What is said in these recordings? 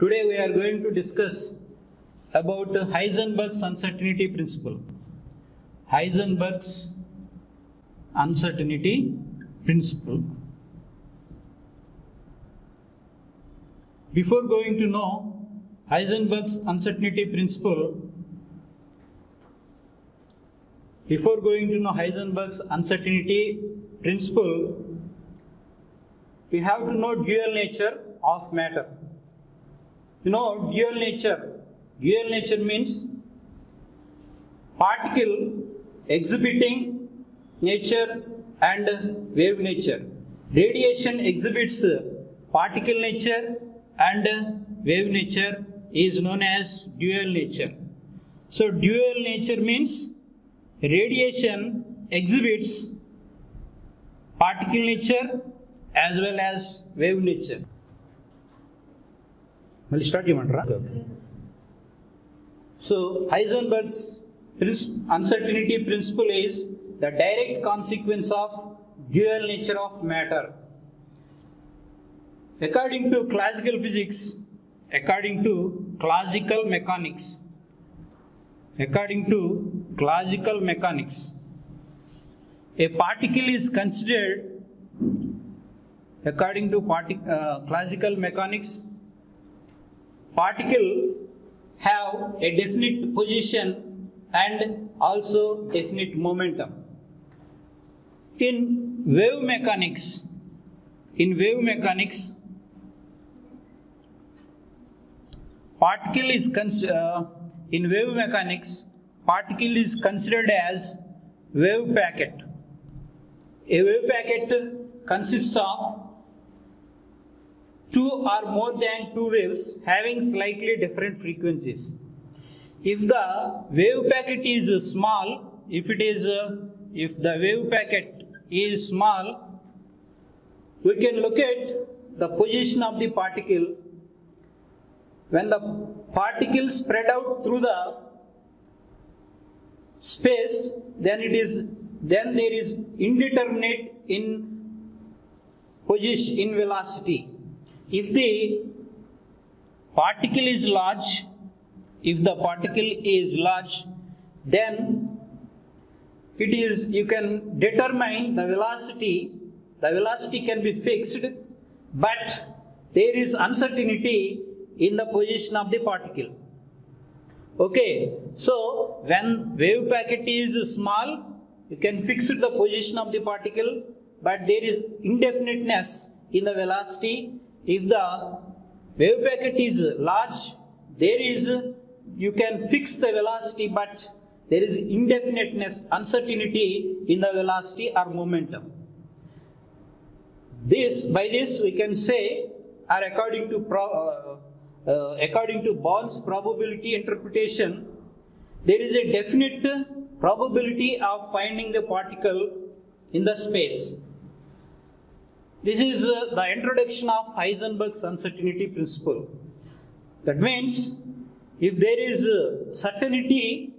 Today we are going to discuss about Heisenberg's uncertainty principle. Heisenberg's uncertainty principle. Before going to know Heisenberg's uncertainty principle, before going to know Heisenberg's uncertainty principle, we have to know dual nature of matter. You know, dual nature. Dual nature means particle exhibiting nature and wave nature. Radiation exhibits particle nature and wave nature is known as dual nature. So, dual nature means radiation exhibits particle nature as well as wave nature. మళ్ళీ start చేయమంటారా so Heisenberg's uncertainty principal is the direct consequence of dual nature of matter according to classical physics according to classical mechanics according to classical mechanics a particle is considered according to partic- uh, classical mechanics particle have a definite position and also definite momentum. In wave mechanics in wave mechanics particle is uh, in wave mechanics particle is considered as wave packet. A wave packet consists of two or more than two waves having slightly different frequencies. If the wave packet is small if it is if the wave packet is small we can look at the position of the particle. When the particles spread out through the space then it is then there is indeterminate in position in velocity if the particle is large if the particle is large then it is you can determine the velocity the velocity can be fixed but there is uncertainty in the position of the particle. Okay, so when wave packet is small, you can fix the position of the particle, but there is indefiniteness in the velocity. If the wave packet is large, there is you can fix the velocity, but there is indefiniteness, uncertainty in the velocity or momentum. This by this we can say, or according to pro, uh, uh, according to Born's probability interpretation, there is a definite probability of finding the particle in the space. This is uh, the introduction of Heisenberg's uncertainty principle. That means if there is uh, certainty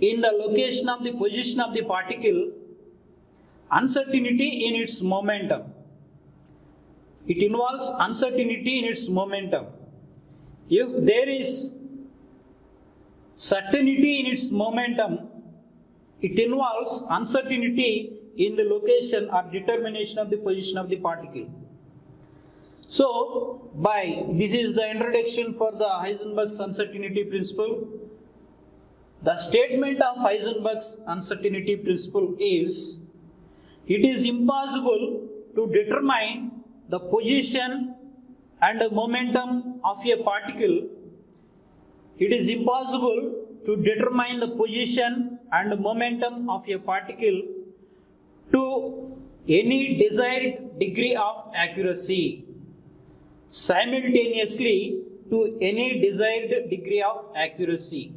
in the location of the position of the particle, uncertainty in its momentum. It involves uncertainty in its momentum if there is certainty in its momentum, it involves uncertainty in the location or determination of the position of the particle. So, by this is the introduction for the Heisenberg's uncertainty principle. The statement of Heisenberg's uncertainty principle is it is impossible to determine the position and the momentum of a particle, it is impossible to determine the position and the momentum of a particle to any desired degree of accuracy simultaneously to any desired degree of accuracy.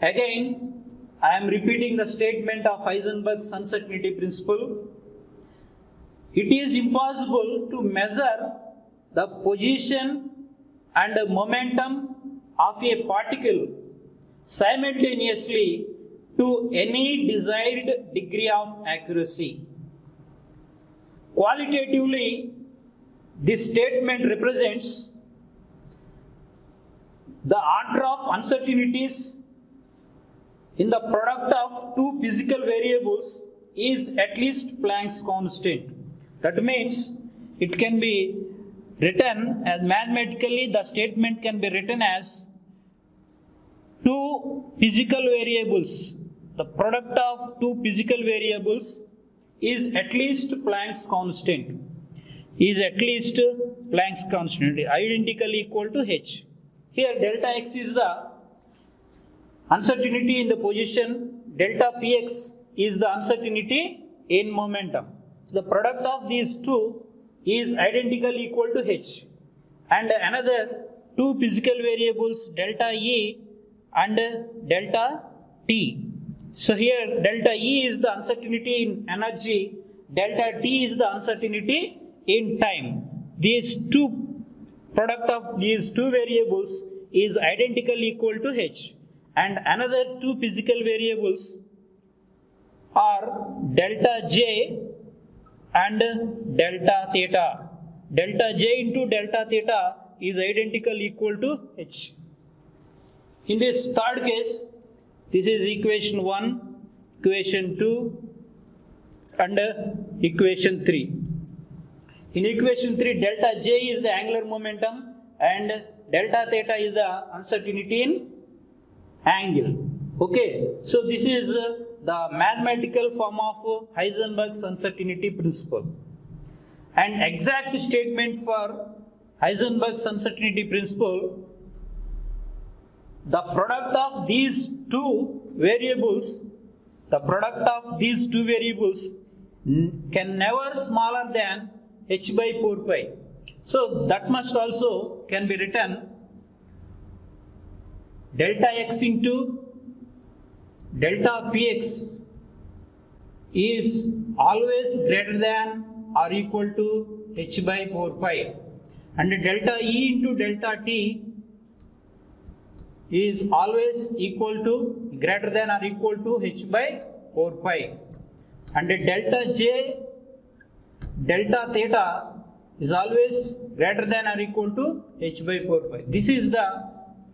Again, I am repeating the statement of Heisenberg's uncertainty principle it is impossible to measure the position and momentum of a particle simultaneously to any desired degree of accuracy. Qualitatively, this statement represents the order of uncertainties in the product of two physical variables is at least Planck's constant. That means it can be written as mathematically the statement can be written as two physical variables. The product of two physical variables is at least Planck's constant. Is at least Planck's constant identically equal to h. Here delta x is the uncertainty in the position, delta px is the uncertainty in momentum. So the product of these two is identically equal to h. And another two physical variables delta E and delta T. So here delta E is the uncertainty in energy, delta T is the uncertainty in time. These two product of these two variables is identically equal to h and another two physical variables are delta j and delta theta. Delta j into delta theta is identical equal to h. In this third case, this is equation 1, equation 2 and equation 3. In equation 3, delta J is the angular momentum and delta theta is the uncertainty in angle. Okay, so this is uh, the mathematical form of Heisenberg's uncertainty principle. And exact statement for Heisenberg's uncertainty principle, the product of these two variables, the product of these two variables can never smaller than h by 4 pi. So that must also can be written delta x into delta px is always greater than or equal to h by 4 pi and delta e into delta t is always equal to greater than or equal to h by 4 pi and delta j delta theta is always greater than or equal to h by 4 pi. This is the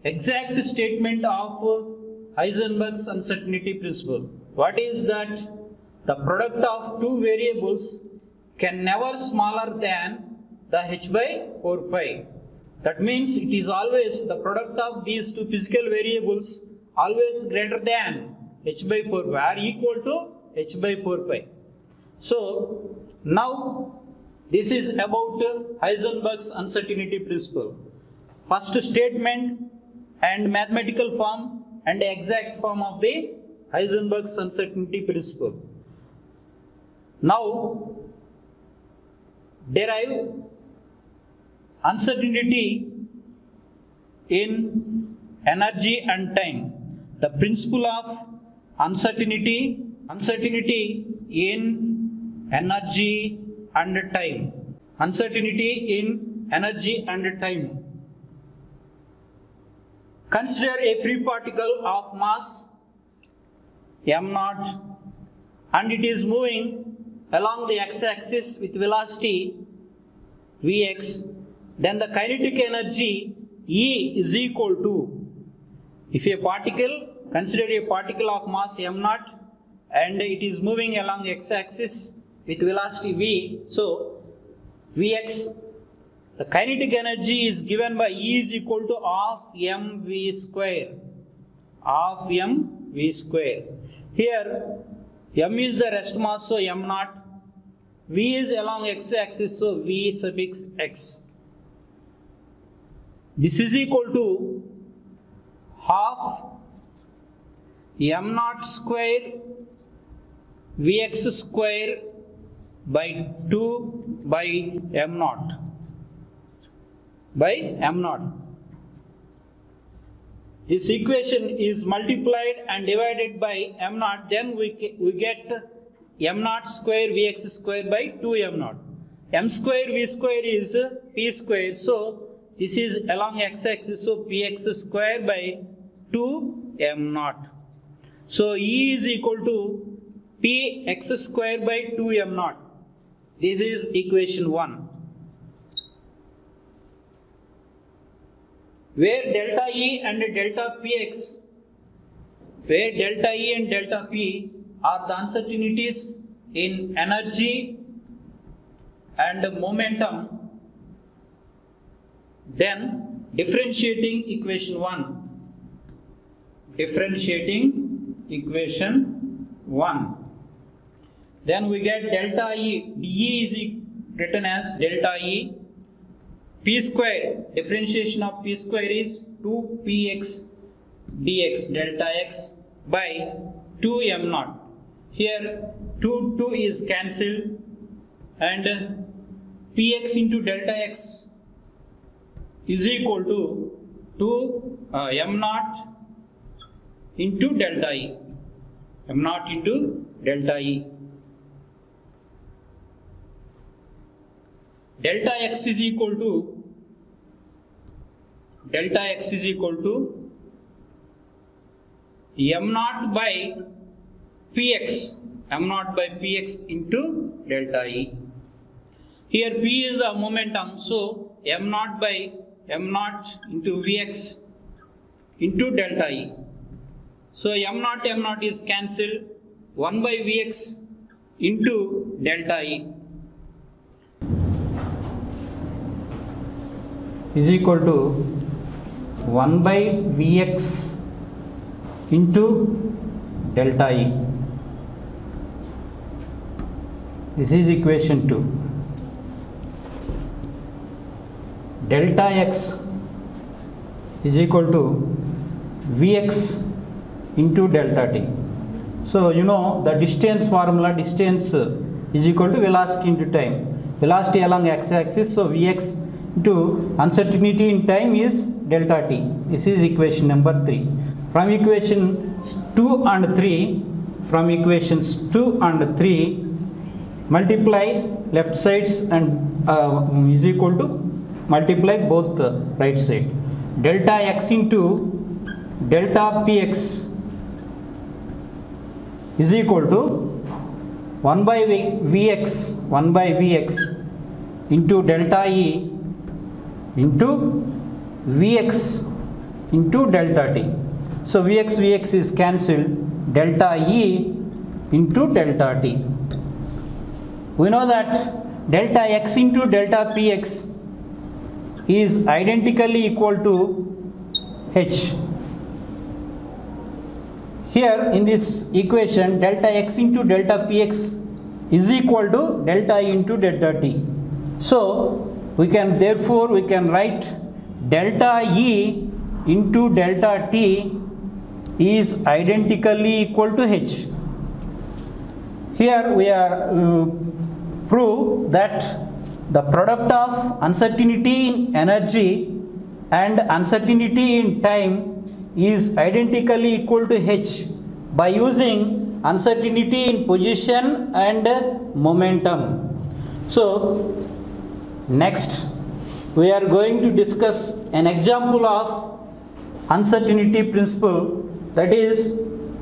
exact statement of Heisenberg's uncertainty principle. What is that? The product of two variables can never smaller than the h by 4 pi. That means it is always the product of these two physical variables always greater than h by 4 pi or equal to h by 4 pi. So now this is about Heisenberg's uncertainty principle. First statement and mathematical form and exact form of the Heisenberg's uncertainty principle. Now derive uncertainty in energy and time. The principle of uncertainty, uncertainty in energy and time. Uncertainty in energy and time. Consider a free particle of mass m naught and it is moving along the x-axis with velocity vx then the kinetic energy E is equal to if a particle consider a particle of mass m naught and it is moving along x-axis with velocity v. So Vx, the kinetic energy is given by E is equal to half mv square. Half mv square. Here m is the rest mass, so m naught. V is along x-axis, so V suffix x. This is equal to half m naught square Vx square by 2 by m naught by m naught. This equation is multiplied and divided by m naught then we, we get m naught square vx square by 2 m naught. m square v square is p square so this is along x axis so px square by 2 m naught. So E is equal to p x square by 2 m naught. This is equation 1. where delta E and delta Px, where delta E and delta P are the uncertainties in energy and momentum, then differentiating equation 1, differentiating equation 1. Then we get delta E, dE is written as delta E. P square differentiation of p square is 2px dx delta x by 2 m naught. Here 2 2 is cancelled and px into delta x is equal to 2 uh, m naught into delta e. m naught into delta e. Delta x is equal to delta x is equal to m naught by px m naught by px into delta e. Here p is the momentum so m naught by m naught into vx into delta e so m naught m naught is cancelled 1 by vx into delta e is equal to 1 by Vx into delta E. This is equation 2. Delta x is equal to Vx into delta t. So you know the distance formula distance is equal to velocity into time. Velocity along x-axis so Vx into uncertainty in time is delta t. This is equation number 3. From equation 2 and 3, from equations 2 and 3, multiply left sides and uh, is equal to multiply both right side. Delta x into delta px is equal to 1 by v, vx 1 by vx into delta e into Vx into delta t. So Vx Vx is cancelled delta E into delta t. We know that delta x into delta px is identically equal to h. Here in this equation delta x into delta px is equal to delta E into delta t. So we can therefore we can write delta E into delta T is identically equal to H. Here we are uh, prove that the product of uncertainty in energy and uncertainty in time is identically equal to H by using uncertainty in position and momentum. So Next, we are going to discuss an example of uncertainty principle that is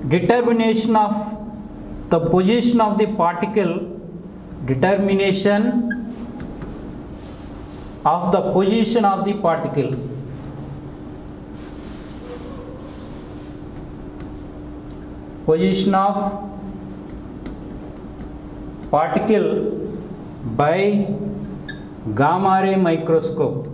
determination of the position of the particle determination of the position of the particle. Position of particle by gamma ray microscope.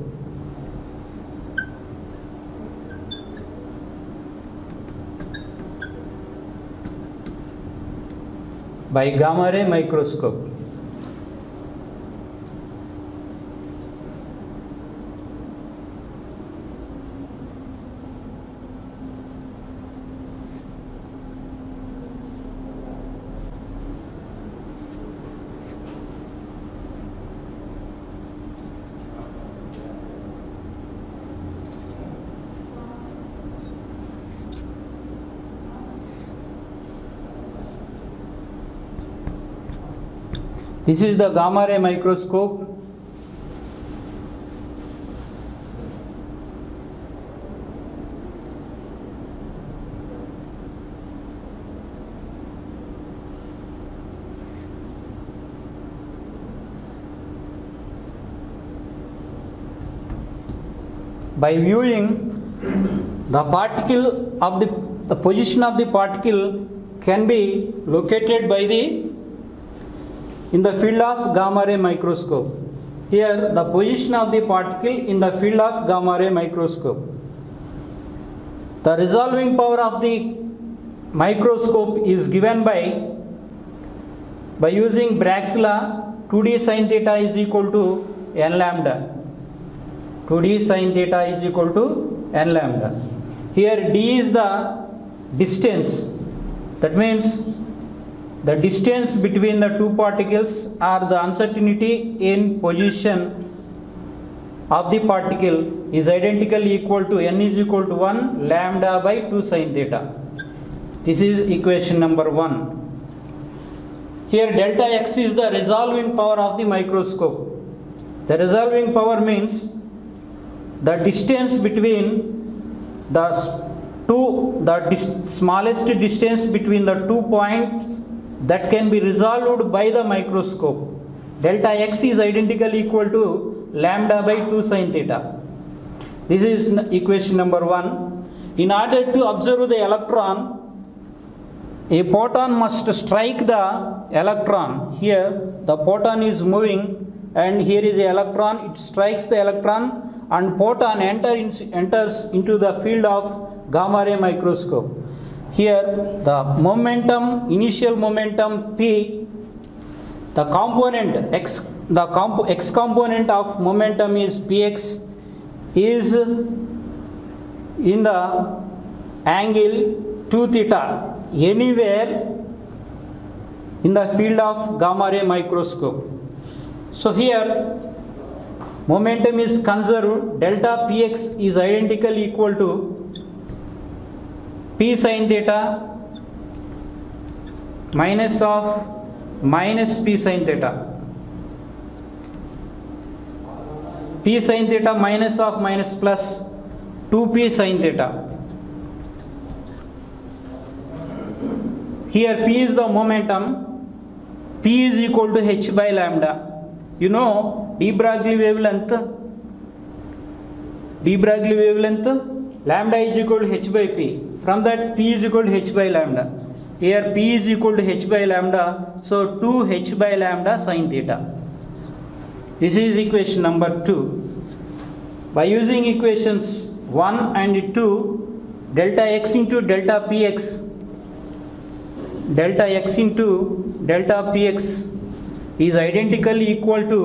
By gamma ray microscope This is the gamma ray microscope. by viewing the particle of the the position of the particle can be located by the in the field of gamma ray microscope. Here the position of the particle in the field of gamma ray microscope. The resolving power of the microscope is given by by using Bragg's law 2d sin theta is equal to n lambda. 2d sin theta is equal to n lambda. Here d is the distance. That means the distance between the two particles or the uncertainty in position of the particle is identically equal to n is equal to 1 lambda by 2 sin theta this is equation number 1 here delta x is the resolving power of the microscope. The resolving power means the distance between the two the dis- smallest distance between the two points that can be resolved by the microscope. Delta x is identically equal to lambda by 2 sin theta. This is equation number 1. In order to observe the electron, a photon must strike the electron here the photon is moving and here is the electron it strikes the electron and photon enter in, enters into the field of gamma ray microscope here the momentum initial momentum p the component x the comp- x component of momentum is px is in the angle 2 theta anywhere in the field of gamma ray microscope. So here momentum is conserved delta px is identically equal to p sin theta minus of minus p sin theta p sin theta minus of minus plus 2p sin theta Here P is the momentum, P is equal to h by lambda. You know de Broglie wavelength, de Broglie wavelength, lambda is equal to h by P. From that P is equal to h by lambda. Here P is equal to h by lambda, so 2 h by lambda sine theta. This is equation number 2. By using equations 1 and 2, delta x into delta px delta x into delta px is identically equal to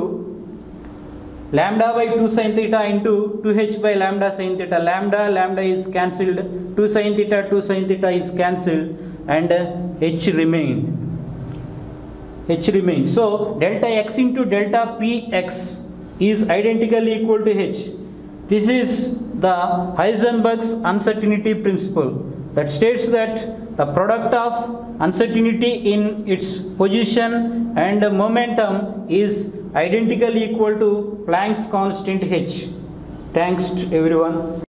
lambda by 2 sin theta into 2h by lambda sin theta. Lambda lambda is cancelled. 2 sin theta 2 sin theta is cancelled. And uh, h remained h remains so delta x into delta px is identically equal to h. This is the heisenberg's uncertainty principle that states that the product of uncertainty in its position and momentum is identically equal to Planck's constant h. Thanks to everyone.